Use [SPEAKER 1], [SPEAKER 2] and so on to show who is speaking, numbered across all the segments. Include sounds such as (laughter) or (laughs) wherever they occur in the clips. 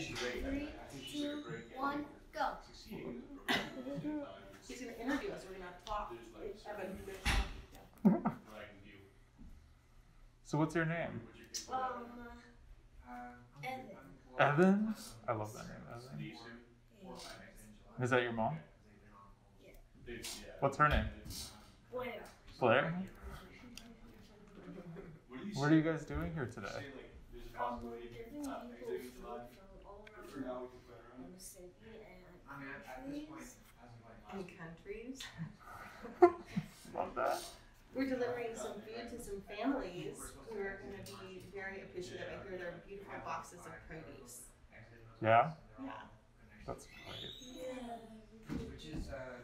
[SPEAKER 1] Three, two, one, go.
[SPEAKER 2] He's gonna interview us, we're gonna talk. Evan,
[SPEAKER 3] So what's your name?
[SPEAKER 1] Um, Evan.
[SPEAKER 3] Evan? I love that name, Evan. Is that your mom? Yeah. What's her name?
[SPEAKER 1] Where?
[SPEAKER 3] Blaire? What are you guys doing here today?
[SPEAKER 1] Um, we're giving people food from all around the city and countries.
[SPEAKER 2] And countries. (laughs)
[SPEAKER 3] Love that.
[SPEAKER 2] We're delivering some food to some families who are gonna be very appreciative. I hear they're beautiful boxes of produce.
[SPEAKER 3] Yeah?
[SPEAKER 2] Yeah.
[SPEAKER 3] That's great.
[SPEAKER 4] Which is, uh,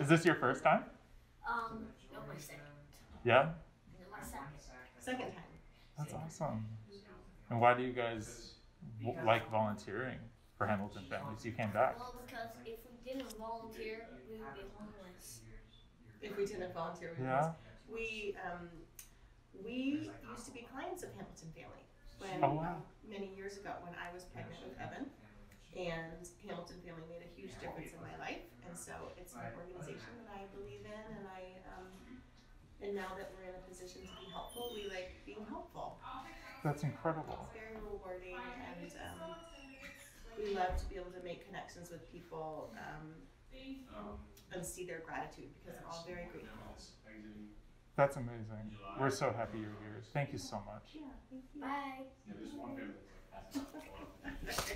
[SPEAKER 3] Is this your first time?
[SPEAKER 1] Um, no, my second.
[SPEAKER 3] Yeah?
[SPEAKER 1] No, my second.
[SPEAKER 2] Second time.
[SPEAKER 3] That's awesome. And why do you guys w- like volunteering for Hamilton families? You came back.
[SPEAKER 1] Well, because if we didn't volunteer, we would be homeless.
[SPEAKER 2] If we didn't volunteer, we
[SPEAKER 3] Yeah?
[SPEAKER 2] We, um, we used to be clients of Hamilton Family when,
[SPEAKER 3] Oh, wow.
[SPEAKER 2] many years ago, when I was pregnant with Evan. And Hamilton Family made a huge difference in my life, and so it's an organization that I believe in, and I, um, and now that we're in a position to be helpful, we like being helpful.
[SPEAKER 3] That's incredible.
[SPEAKER 2] It's very rewarding, and, we love to be able to make connections with people, um, and see their gratitude, because they're all very grateful.
[SPEAKER 3] That's amazing. We're so happy you're here. Thank you so much.
[SPEAKER 2] Yeah, thank you.
[SPEAKER 1] Bye.
[SPEAKER 2] Bye. (laughs)